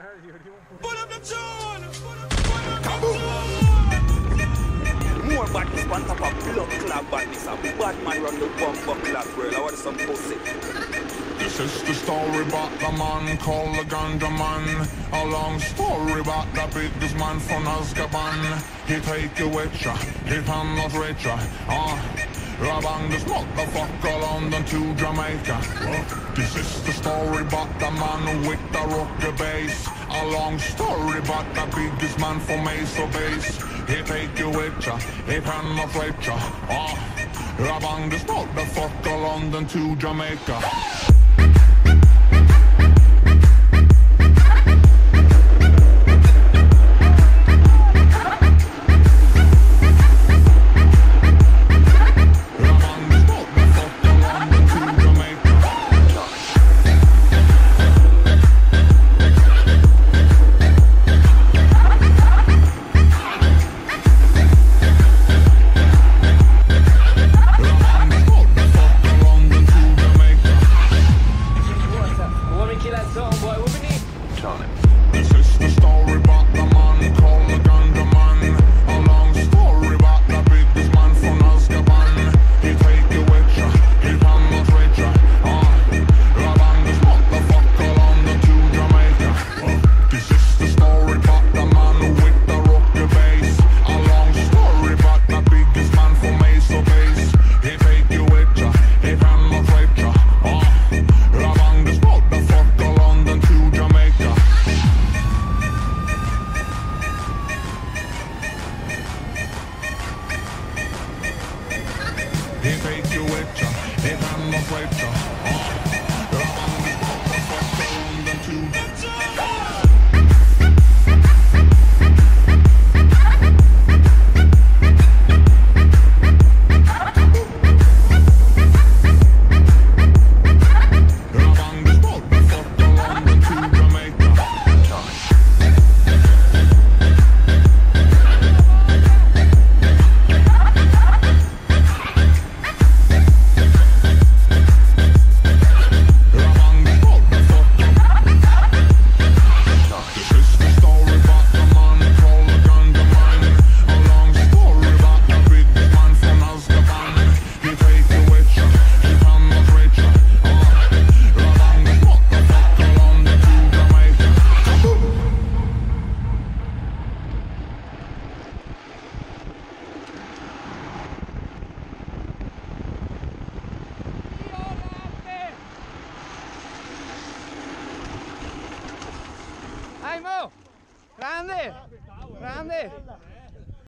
Pull up the on top of blood clot badness. A bad man run the bumper clot world. I want some pussy. This is the story about the man called the Ganja Man. A long story about the biggest man from Azkaban. He take you with ya, he can not reach ya. Ah, Rabang this motherfucker London to Jamaica. This is the story about the man with the rocker bass. A long story about the biggest man from Mesa Base. He take you with ya, he not reach ya. Ah, Rabang this motherfucker London to Jamaica. We need? Take you with ya, he cannot wait ya. ¡Ay, Mo! ¡Grande! ¡Grande!